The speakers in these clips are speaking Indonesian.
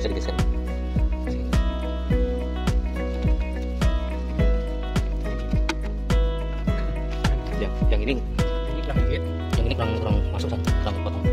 bisa digeser yang, ini. Yang ini kurang, kurang masuk kurang potong.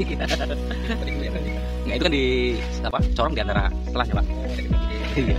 Nah itu kan di apa corong di antara setelahnya pak. Iya.